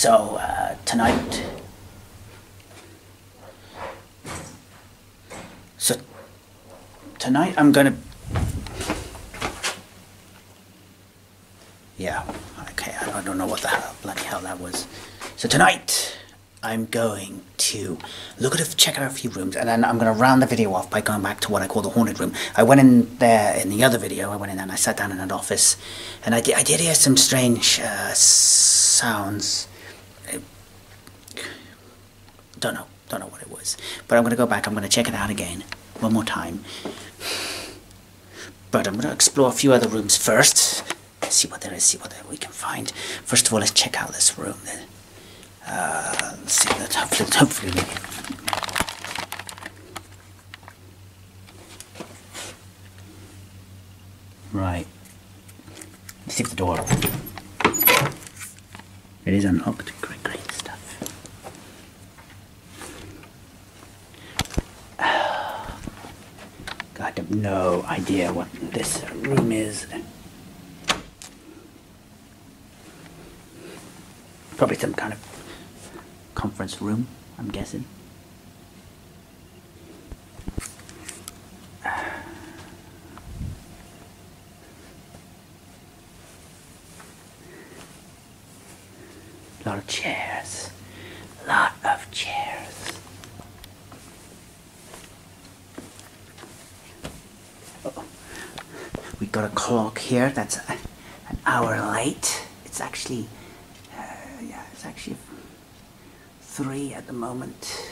So, uh, tonight. So, tonight I'm gonna. Yeah, okay, I don't know what the hell, bloody hell that was. So, tonight I'm going to look at a, check out a few rooms, and then I'm to round the video off by going back to what I call the haunted room. I went in there in the other video. I went in there and I sat down in an office, and I did, I did hear some strange uh, sounds. Don't know. Don't know what it was. But I'm going to go back. I'm going to check it out again. One more time. But I'm going to explore a few other rooms first. See what there is. See what we can find. First of all, let's check out this room. Then. Uh, let's see. Let's hopefully, hopefully Right. Let's see if the door. It is unlocked. Great, great stuff. I have no idea what this room is. Probably some kind of conference room, I'm guessing. A lot of chairs. A lot of chairs. Oh. We got a clock here that's an hour late. It's actually, uh, yeah, it's actually three at the moment.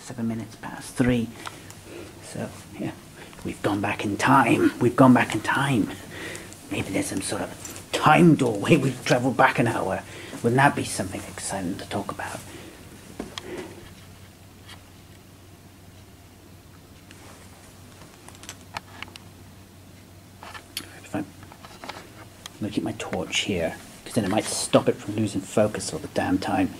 Seven minutes past three. So, yeah, we've gone back in time. We've gone back in time. Maybe there's some sort of time doorway. We've travelled back an hour. Wouldn't that be something exciting to talk about? If I'm, I'm to keep my torch here, because then it might stop it from losing focus all the damn time.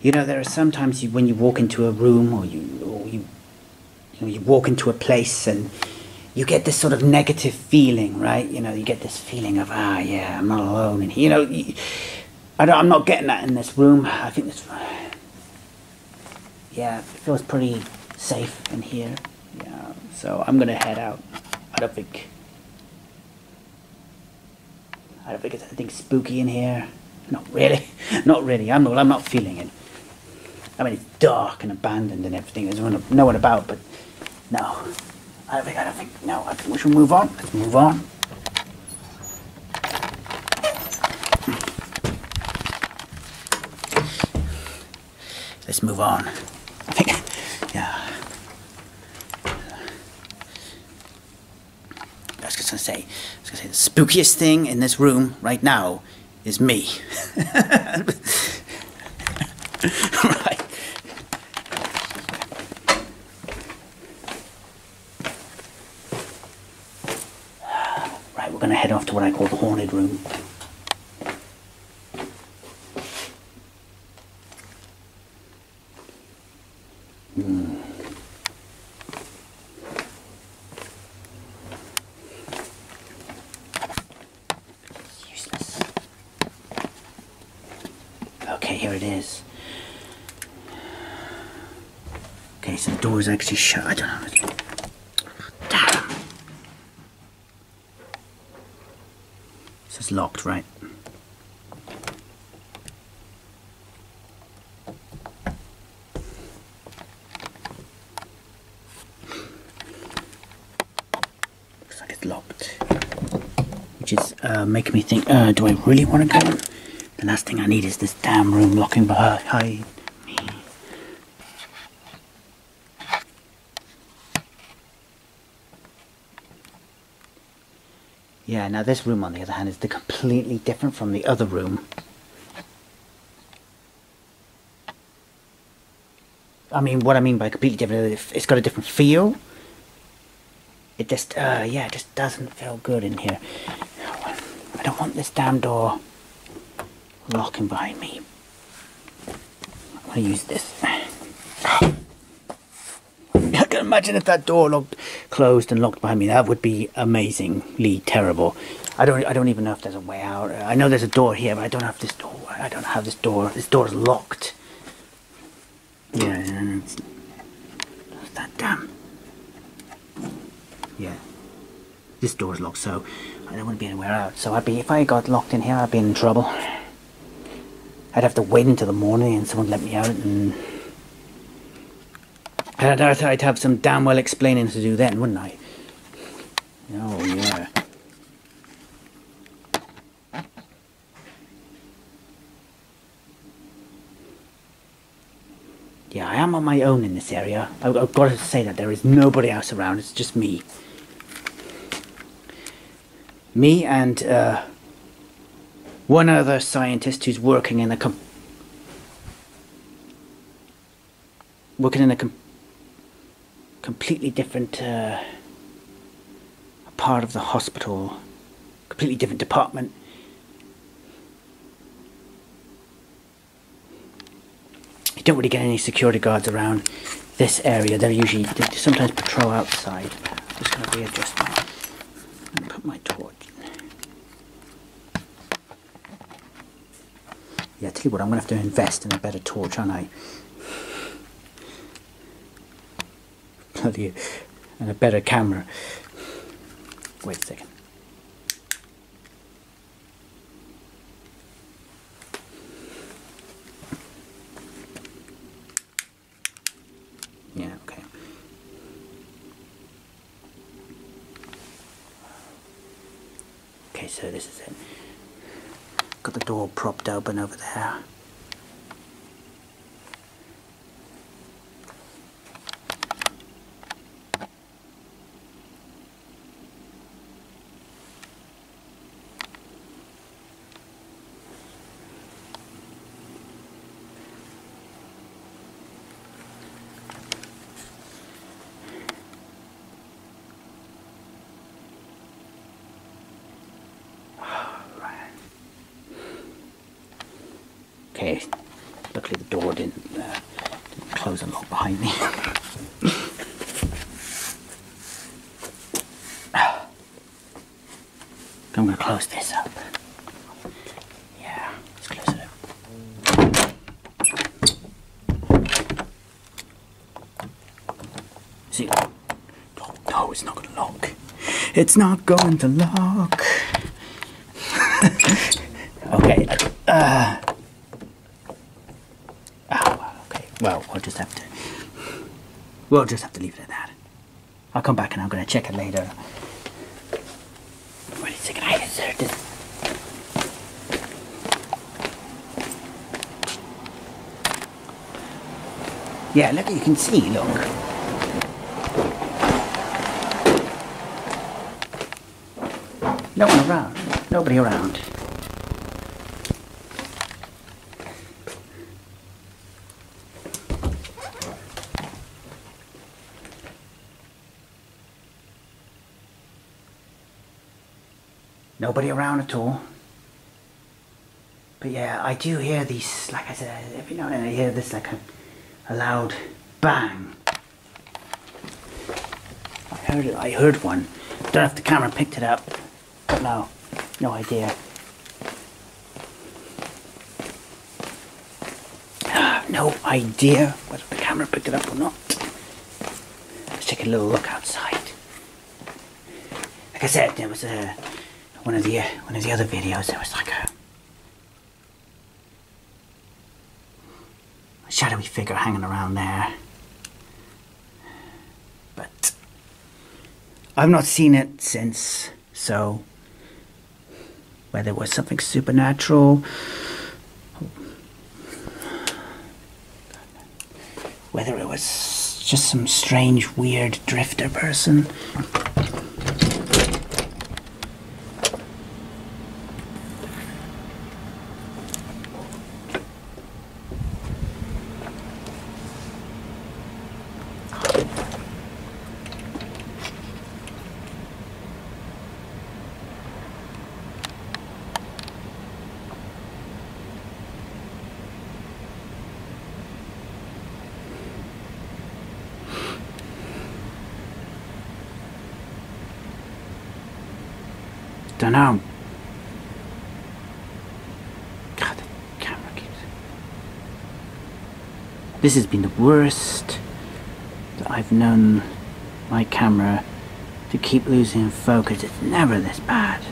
You know, there are sometimes you, when you walk into a room or you, or you you know, you walk into a place and you get this sort of negative feeling, right? You know, you get this feeling of, ah, yeah, I'm not alone. And, you know, you, I don't, I'm not getting that in this room. I think this, yeah, it feels pretty safe in here. Yeah, so I'm to head out. I don't think, I don't think it's anything spooky in here. Not really. Not really. I'm, not. I'm not feeling it. I mean, it's dark and abandoned and everything. There's no one about, but no. I don't think, I don't think, no, I think we should move on. Let's move on. Let's move on. I think, yeah. I was just gonna say, I was gonna say, the spookiest thing in this room right now is me. right. Right, we're going to head off to what I call the haunted room. Hmm. Useless. Okay, here it is. Okay, so the door is actually shut. I don't know. Damn. So it's locked, right? Looks like it's locked. Which is uh, making me think, uh, do I really want to go? The last thing I need is this damn room locking behind me. Yeah, now this room on the other hand is completely different from the other room. I mean, what I mean by completely different, it's got a different feel. It just, uh, yeah, it just doesn't feel good in here. I don't want this damn door locking behind me. I'm gonna use this. I can Imagine if that door locked, closed and locked behind me. That would be amazingly terrible. I don't. I don't even know if there's a way out. I know there's a door here, but I don't have this door. I don't have this door. This door is locked. Yeah, and it's, that damn. Yeah, this door is locked, so there wouldn't want to be anywhere out. So I'd be if I got locked in here, I'd be in trouble. I'd have to wait until the morning and someone let me out and. I'd, I'd have some damn well explaining to do then, wouldn't I? Oh, yeah. Yeah, I am on my own in this area. I've, I've got to say that there is nobody else around. It's just me. Me and uh, one other scientist who's working in a com- working in a com- completely different uh, part of the hospital, completely different department. You don't really get any security guards around this area. They're usually they sometimes patrol outside. I'm just going to readjust and put my torch. Yeah, tell you what, I'm going to have to invest in a better torch, aren't I? Bloody, and a better camera. Wait a second. Yeah, okay. Okay, so this is it. Got the door propped open over there. Okay, luckily the door didn't, uh, didn't close and lock behind me. I'm gonna close this up. Yeah, let's close it up. See, oh, no, it's not gonna lock. It's not going to lock. okay, uh, Oh, okay. Well, we'll just have to. We'll just have to leave it at that. I'll come back and I'm gonna check it later. Wait a second, I inserted. Yeah, look, you can see, look. No one around. Nobody around. Nobody around at all. But yeah, I do hear these, like I said, every now and then I hear this like a, a loud bang. I heard it, I heard one. Don't know if the camera picked it up, but no, no idea. No idea whether the camera picked it up or not. Let's take a little look outside. Like I said, there was a one of the one of the other videos. There was like a, a shadowy figure hanging around there, but I've not seen it since. So whether it was something supernatural, whether it was just some strange, weird drifter person. Don't know. God, the camera keeps. This has been the worst that I've known my camera to keep losing focus. It's never this bad.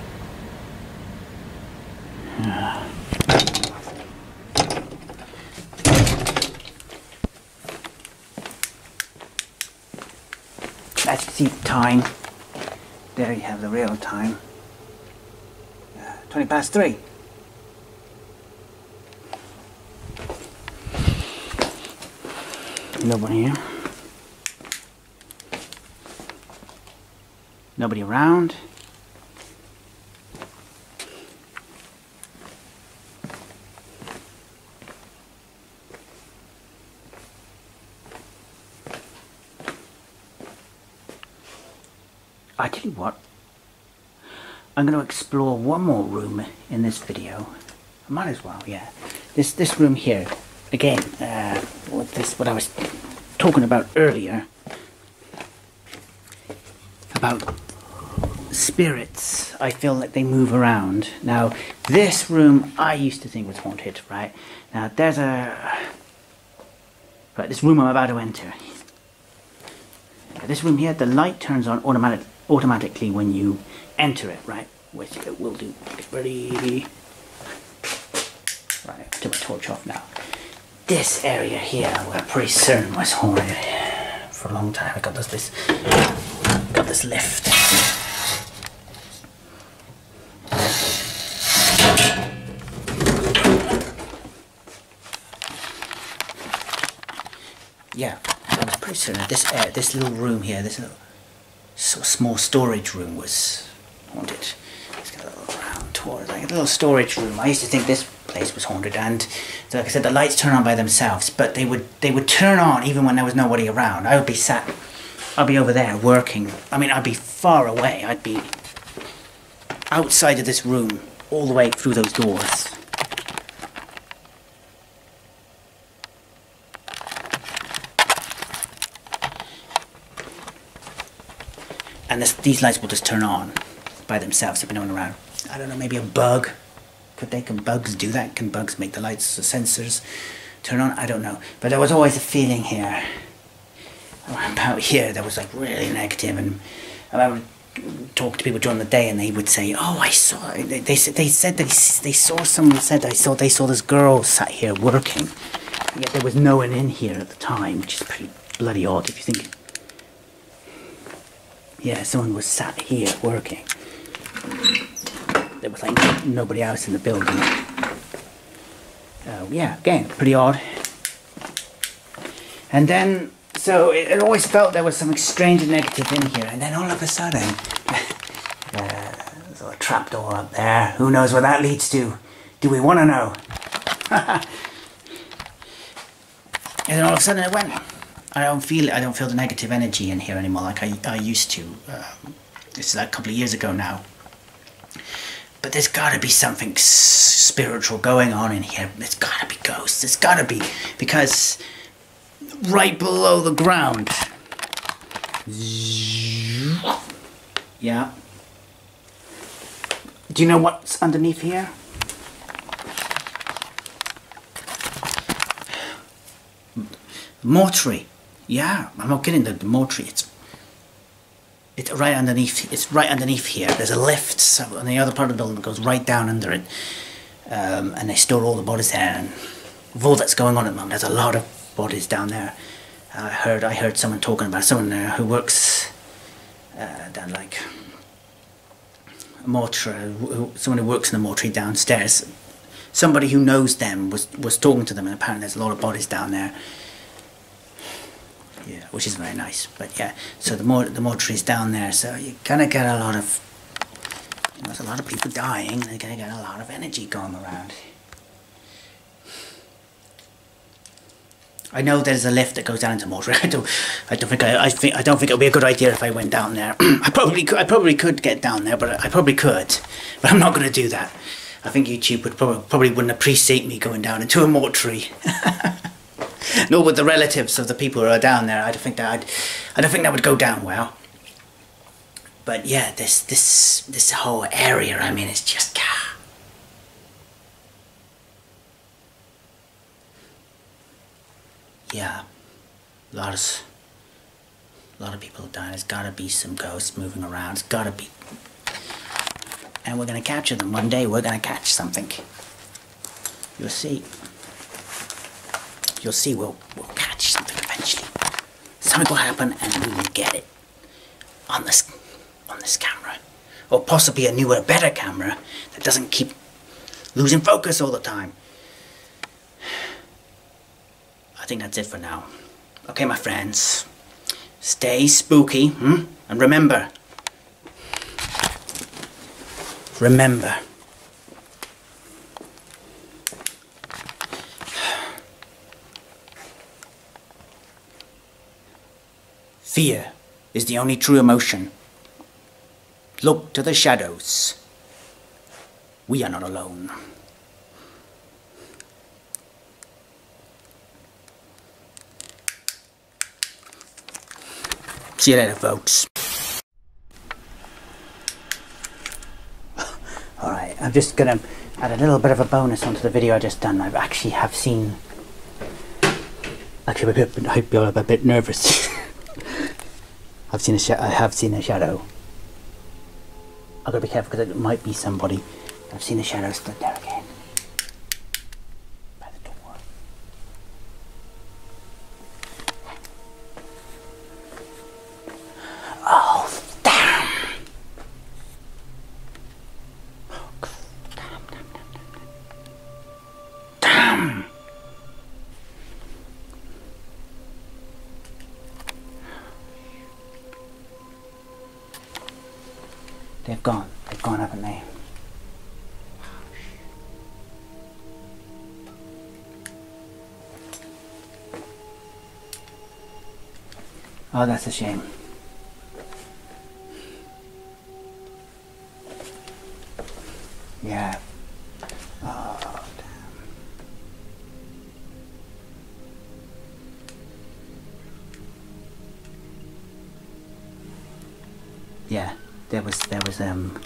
Let's see the time. There you have the real time. Uh, 20 past 3. Nobody here. Nobody around. I tell you what, I'm going to explore one more room in this video. I might as well, yeah. This this room here, again, uh, what this what I was talking about earlier about spirits. I feel like they move around. Now, this room I used to think was haunted, right? Now, there's a right. This room I'm about to enter. This room here, the light turns on automatic automatically when you enter it, right? Which it will do. Ready. Right, turn my torch off now. This area here, we're pretty certain was haunted for a long time. I got this, this, got this lift. Yeah, pretty certain this air, this little room here, this little sort of small storage room was haunted. Let's get a little round tour, like a little storage room. I used to think this place was haunted, and like I said, the lights turn on by themselves, but they would they would turn on even when there was nobody around. I would be sat, I'd be over there working. I mean, I'd be far away. I'd be outside of this room, all the way through those doors. And this, these lights will just turn on by themselves if no one around. I don't know, maybe a bug. Could they? Can bugs do that? Can bugs make the lights, the sensors turn on? I don't know. But there was always a feeling here about here that was like really negative. and I would talk to people during the day, and they would say, "Oh, I saw." They they, they said they they saw someone said I saw they saw this girl sat here working. Yet there was no one in here at the time, which is pretty bloody odd if you think yeah, someone was sat here working. There was like nobody else in the building. Uh, yeah, again, pretty odd. And then, so it, it, always felt there was something strange and negative in here, and then all of a sudden, uh, there's a trapdoor up there. Who knows where that leads to? Do we want to know? and then all of a sudden it went. I don't feel I don't feel the negative energy in here anymore like I, I used to. Um, this is like a couple of years ago now. But there's got to be something spiritual going on in here. There's got to be ghosts. There's got to be because right below the ground. Yeah. Do you know what's underneath here? Mortuary. Yeah, I'm not kidding. The, the mortuary, it's it's right underneath. It's right underneath here. There's a lift on the other part of the building that goes right down under it, um, and they store all the bodies there. And with all that's going on at the moment, there's a lot of bodies down there. I heard I heard someone talking about someone there who works uh, down like a mortuary, someone who works in the mortuary downstairs. Somebody who knows them was was talking to them, and apparently there's a lot of bodies down there yeah, which is very nice. But yeah, so the more the more trees down there, so you kind of get a lot of, you know, there's a lot of people dying. They're gonna get a lot of energy going around. I know there's a lift that goes down into mortuary. I don't, I don't think I, I think I don't think it would be a good idea if I went down there. I probably could, I probably could get down there, but I probably could, but I'm not to do that. I think YouTube would probably probably wouldn't appreciate me going down into a mortuary. nor with the relatives of the people who are down there. I don't think that I'd, I don't think that would go down well. but yeah, this this this whole area. I mean, it's just. Yeah, a lot of a lot of people died. There's got to be some ghosts moving around. It's got to be, and we're gonna capture them one day. We're gonna catch something. You'll see. You'll see. We'll we'll catch something eventually. Something will happen, and we will get it on this on this camera, or possibly a newer, better camera that doesn't keep losing focus all the time. I think that's it for now. Okay, my friends, stay spooky, hmm? and remember, remember. Fear is the only true emotion. Look to the shadows. We are not alone. See you later, folks. Alright, I'm just gonna add a little bit of a bonus onto the video I just done. I actually have seen... Actually, I hope you're a bit nervous. I've seen a I have seen a shadow. I've got to be careful because it might be somebody. I've seen a shadow stood there again. Oh, that's a shame. Yeah. Oh. Yeah, there was, there was, um,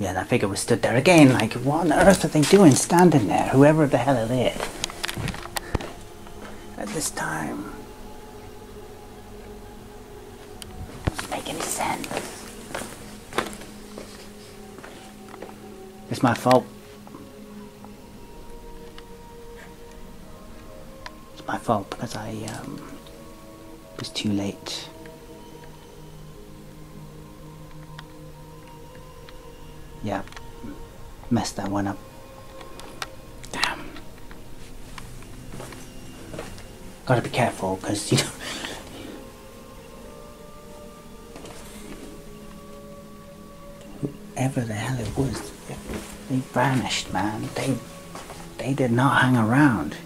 yeah, that figure was stood there again, like, what on earth are they doing standing there, whoever the hell it is, at this time? It's my fault. It's my fault because I, um, was too late. Yeah, messed that one up. Damn. Gotta be careful because you know. Whoever the hell it was, they vanished, man. They they did not hang around.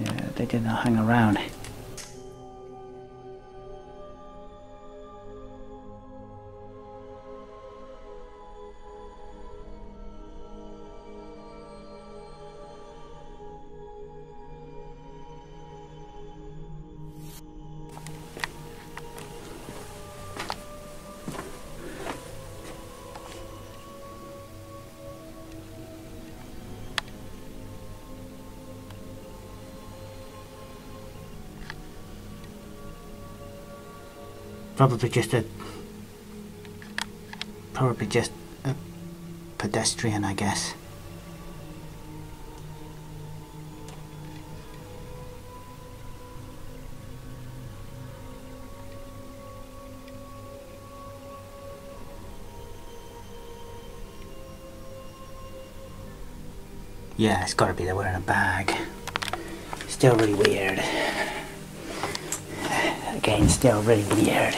Yeah, they did not hang around. Probably just a. Probably just a pedestrian, I guess. Yeah, it's gotta be they're wearing a bag. Still really weird. Again, still really weird.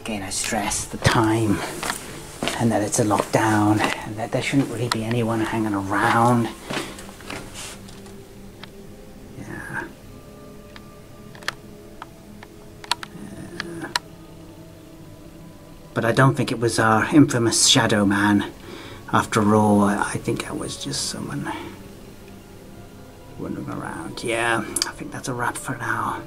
Again, I stress the time and that it's a lockdown and that there shouldn't really be anyone hanging around. Yeah. But I don't think it was our infamous Shadow Man. After all, I, I think I was just someone wandering around. Yeah, I think that's a wrap for now.